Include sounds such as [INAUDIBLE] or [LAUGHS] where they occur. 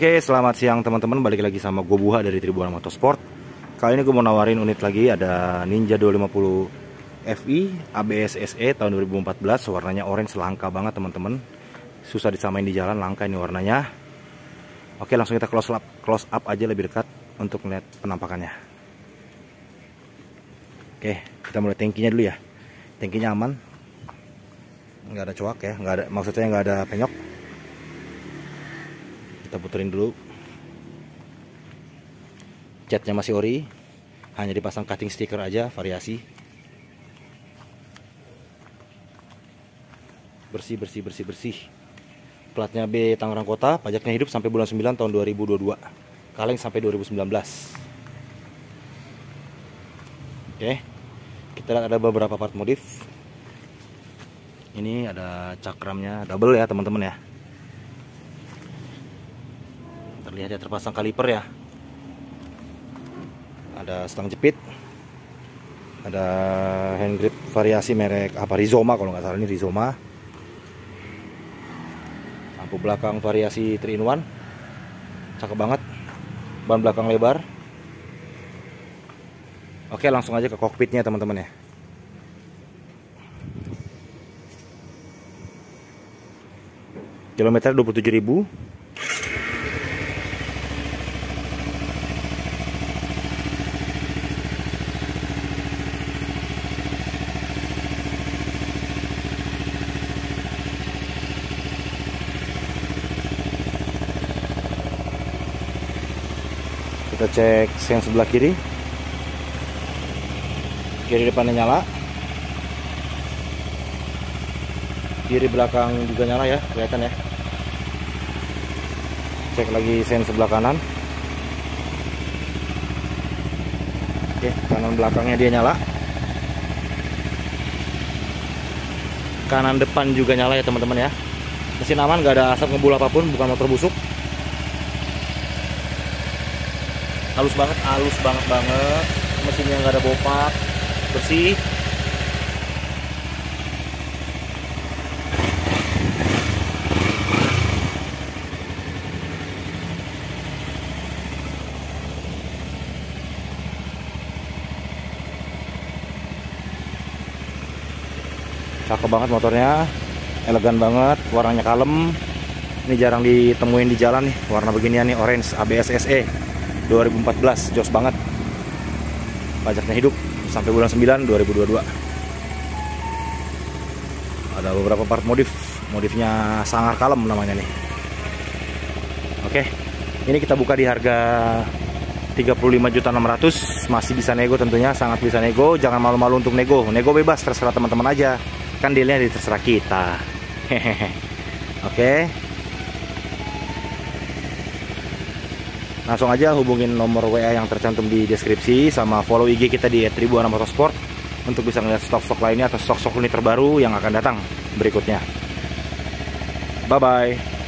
Oke, selamat siang teman-teman. Balik lagi sama gue Buha dari Tribuan Motorsport. Kali ini gue mau nawarin unit lagi ada Ninja 250 FI ABS SE tahun 2014. Warnanya orange langka banget teman-teman. Susah disamain di jalan, langka ini warnanya. Oke, langsung kita close up, close up aja lebih dekat untuk melihat penampakannya. Oke, kita mulai tankinya dulu ya. Tankinya aman. Nggak ada coak ya, nggak ada maksudnya nggak ada penyok kita puterin dulu. Catnya masih ori. Hanya dipasang cutting stiker aja variasi. Bersih bersih bersih bersih. Platnya B Tangerang Kota. Pajaknya hidup sampai bulan 9 tahun 2022 kaleng sampai 2019 oke. Kita lihat ada beberapa part modif. Ini ada cakramnya double ya teman-teman ya terlihat ya terpasang kaliper ya. Ada stang jepit. Ada hand grip variasi merek apa Rizoma kalau nggak salah ini Rizoma. Lampu belakang variasi 3 in 1 cakep banget. Ban belakang lebar. Oke langsung aja ke kokpitnya teman-teman ya. Kilometer 27.000 kita cek sen sebelah kiri. Kiri depannya nyala. Kiri belakang juga nyala ya kelihatan ya. Cek lagi sen sebelah kanan. Oke kanan belakangnya dia nyala. Kanan depan juga nyala ya teman-teman ya. Mesin aman gak ada asap ngebul apa pun bukan motor busuk halus banget halus banget banget. Mesinnya nggak ada bopak. Bersih. Cakep banget motornya. Elegan banget warnanya kalem. Ini jarang ditemuin di jalan nih warna beginian nih orange ABS SE 2014 jos banget. Pajaknya hidup sampai bulan 9 2022 ada beberapa part modif modifnya sangat kalem namanya nih. Oke ini kita buka di harga 35.600 masih bisa nego tentunya sangat bisa nego. Jangan malu-malu untuk nego. Nego bebas terserah teman-teman aja. Kan dealnya di terserah kita. Hehehe [LAUGHS] oke langsung aja hubungin nomor WA yang tercantum di deskripsi sama follow IG kita di Tribuana Motorsport untuk bisa melihat stok-stok lainnya atau stok-stok unit terbaru yang akan datang berikutnya. Bye bye.